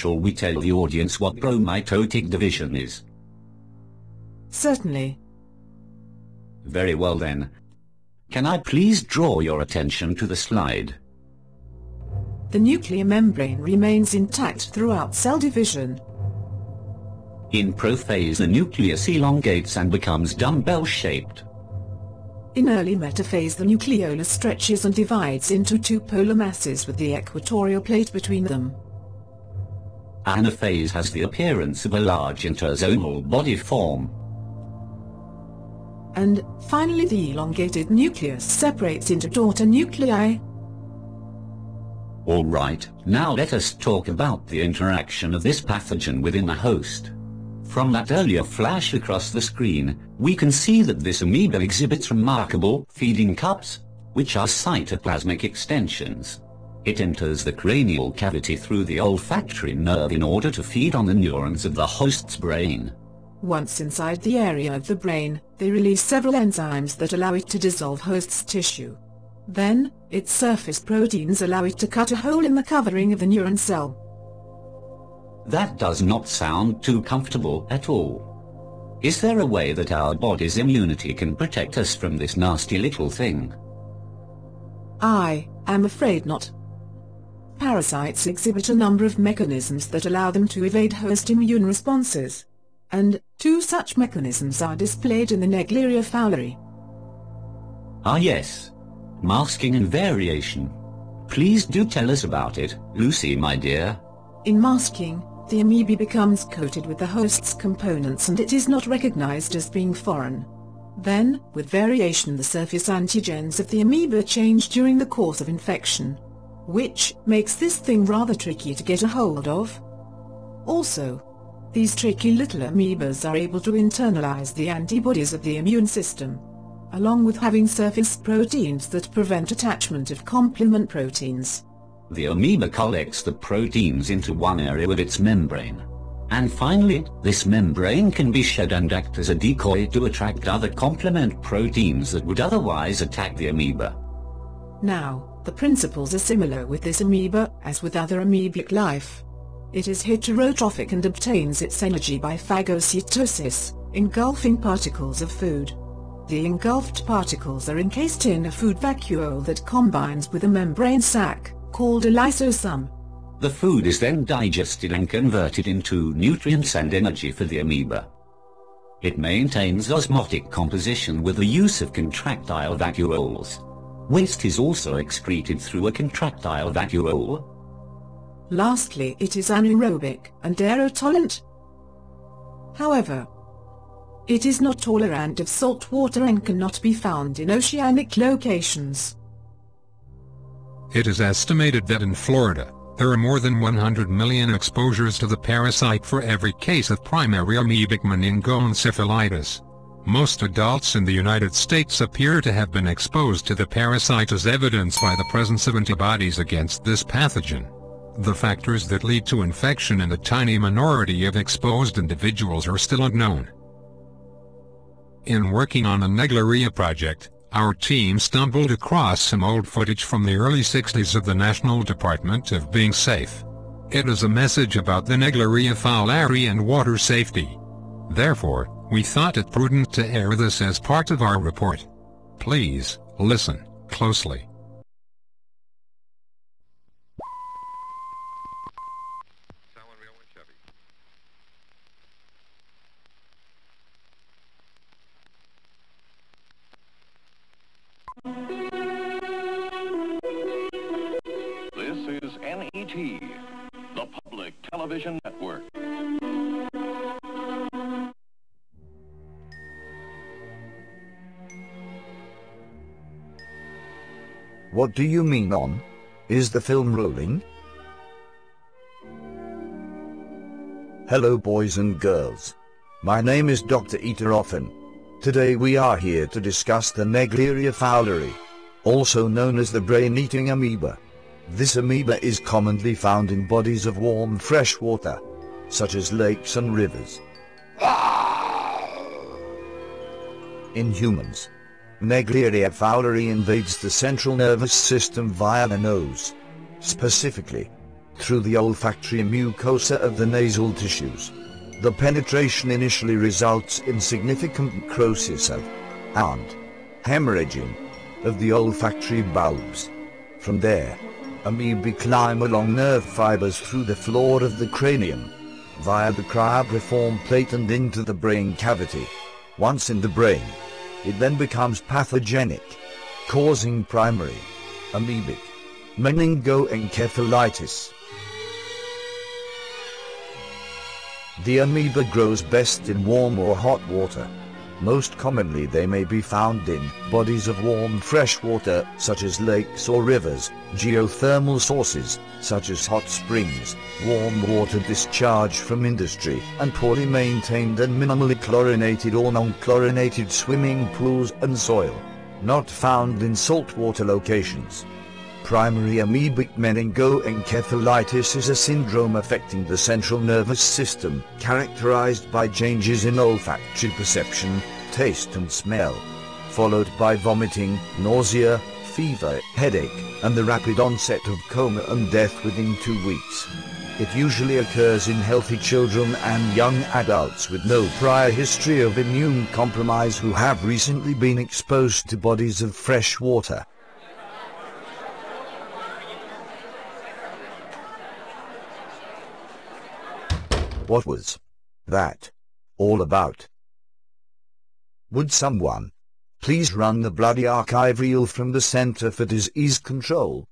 shall we tell the audience what promitotic division is? Certainly. Very well then. Can I please draw your attention to the slide? The nuclear membrane remains intact throughout cell division. In prophase the nucleus elongates and becomes dumbbell-shaped. In early metaphase the nucleolus stretches and divides into two polar masses with the equatorial plate between them. Anaphase has the appearance of a large interzonal body form. And, finally the elongated nucleus separates into daughter nuclei. Alright, now let us talk about the interaction of this pathogen within the host. From that earlier flash across the screen, we can see that this amoeba exhibits remarkable feeding cups, which are cytoplasmic extensions. It enters the cranial cavity through the olfactory nerve in order to feed on the neurons of the host's brain. Once inside the area of the brain, they release several enzymes that allow it to dissolve host's tissue. Then, its surface proteins allow it to cut a hole in the covering of the neuron cell. That does not sound too comfortable at all. Is there a way that our body's immunity can protect us from this nasty little thing? I am afraid not. Parasites exhibit a number of mechanisms that allow them to evade host immune responses. And two such mechanisms are displayed in the Naegleria fowleri. Ah yes. Masking and variation. Please do tell us about it, Lucy my dear. In masking, the amoeba becomes coated with the host's components and it is not recognized as being foreign. Then, with variation the surface antigens of the amoeba change during the course of infection. Which makes this thing rather tricky to get a hold of. Also, these tricky little amoebas are able to internalize the antibodies of the immune system, along with having surface proteins that prevent attachment of complement proteins. The amoeba collects the proteins into one area with its membrane. And finally, this membrane can be shed and act as a decoy to attract other complement proteins that would otherwise attack the amoeba. Now, the principles are similar with this amoeba as with other amoebic life. It is heterotrophic and obtains its energy by phagocytosis, engulfing particles of food. The engulfed particles are encased in a food vacuole that combines with a membrane sac, called a lysosome. The food is then digested and converted into nutrients and energy for the amoeba. It maintains osmotic composition with the use of contractile vacuoles. Waste is also excreted through a contractile vacuole. Lastly, it is anaerobic and aerotolerant. However, it is not tolerant of salt water and cannot be found in oceanic locations. It is estimated that in Florida, there are more than 100 million exposures to the parasite for every case of primary amoebic meningoencephalitis. Most adults in the United States appear to have been exposed to the parasite as evidenced by the presence of antibodies against this pathogen. The factors that lead to infection in a tiny minority of exposed individuals are still unknown. In working on the Naegleria project, our team stumbled across some old footage from the early 60s of the National Department of Being Safe. It is a message about the Naegleria fowleri and water safety. Therefore, we thought it prudent to air this as part of our report. Please, listen, closely. This is NET, What do you mean on? Is the film rolling? Hello boys and girls. My name is Dr. Eater Offen. Today we are here to discuss the Naegleria fowleri, also known as the brain-eating amoeba. This amoeba is commonly found in bodies of warm fresh water, such as lakes and rivers. In humans, Naegleria fowleri invades the central nervous system via the nose. Specifically, through the olfactory mucosa of the nasal tissues. The penetration initially results in significant necrosis of and hemorrhaging of the olfactory bulbs. From there, amoebae climb along nerve fibers through the floor of the cranium, via the cribriform plate and into the brain cavity. Once in the brain, it then becomes pathogenic, causing primary amoebic meningoencephalitis. The amoeba grows best in warm or hot water. Most commonly they may be found in bodies of warm fresh water, such as lakes or rivers, geothermal sources, such as hot springs, warm water discharge from industry, and poorly maintained and minimally chlorinated or non-chlorinated swimming pools and soil. Not found in saltwater locations. Primary amoebic meningoencephalitis is a syndrome affecting the central nervous system, characterized by changes in olfactory perception, taste and smell, followed by vomiting, nausea, fever, headache, and the rapid onset of coma and death within two weeks. It usually occurs in healthy children and young adults with no prior history of immune compromise who have recently been exposed to bodies of fresh water. What was that all about? Would someone please run the bloody archive reel from the Center for Disease Control?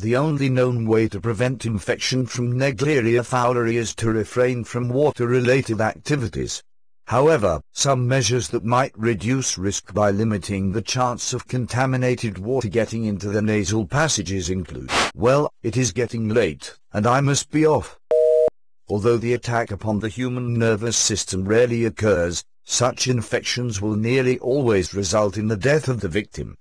The only known way to prevent infection from Naegleria fowleri is to refrain from water-related activities. However, some measures that might reduce risk by limiting the chance of contaminated water getting into the nasal passages include, well, it is getting late, and I must be off. Although the attack upon the human nervous system rarely occurs, such infections will nearly always result in the death of the victim.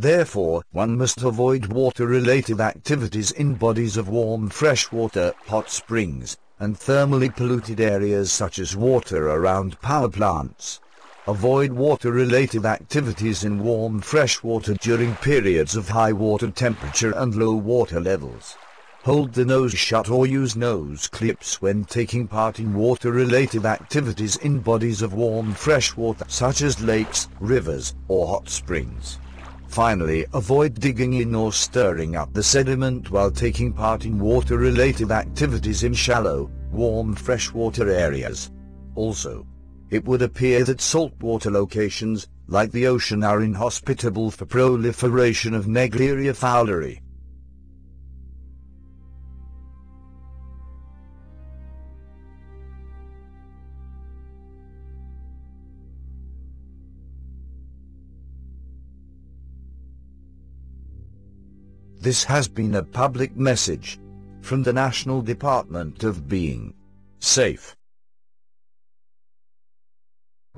Therefore, one must avoid water-related activities in bodies of warm freshwater, hot springs, and thermally polluted areas such as water around power plants. Avoid water-related activities in warm freshwater during periods of high water temperature and low water levels. Hold the nose shut or use nose clips when taking part in water-related activities in bodies of warm freshwater such as lakes, rivers, or hot springs. Finally, avoid digging in or stirring up the sediment while taking part in water-related activities in shallow, warm freshwater areas. Also, it would appear that saltwater locations, like the ocean are inhospitable for proliferation of Naegleria fowleri. This has been a public message from the National Department of Being Safe.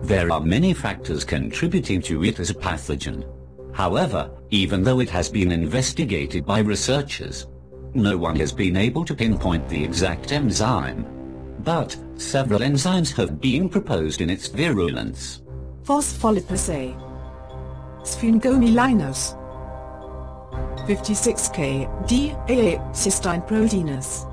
There are many factors contributing to it as a pathogen. However, even though it has been investigated by researchers, no one has been able to pinpoint the exact enzyme. But, several enzymes have been proposed in its virulence. Phospholipase A. Sphingomyelinase. 56K DAA cysteine proteinase.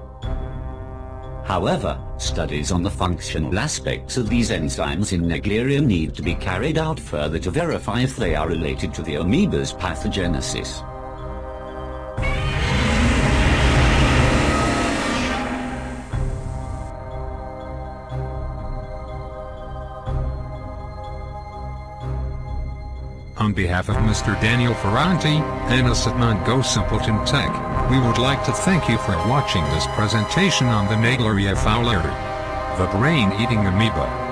However, studies on the functional aspects of these enzymes in Naegleria need to be carried out further to verify if they are related to the amoeba's pathogenesis. On behalf of Mr. Daniel Ferrante and us at Mongo Simpleton Tech, we would like to thank you for watching this presentation on the Naegleria fowleri, the brain-eating amoeba.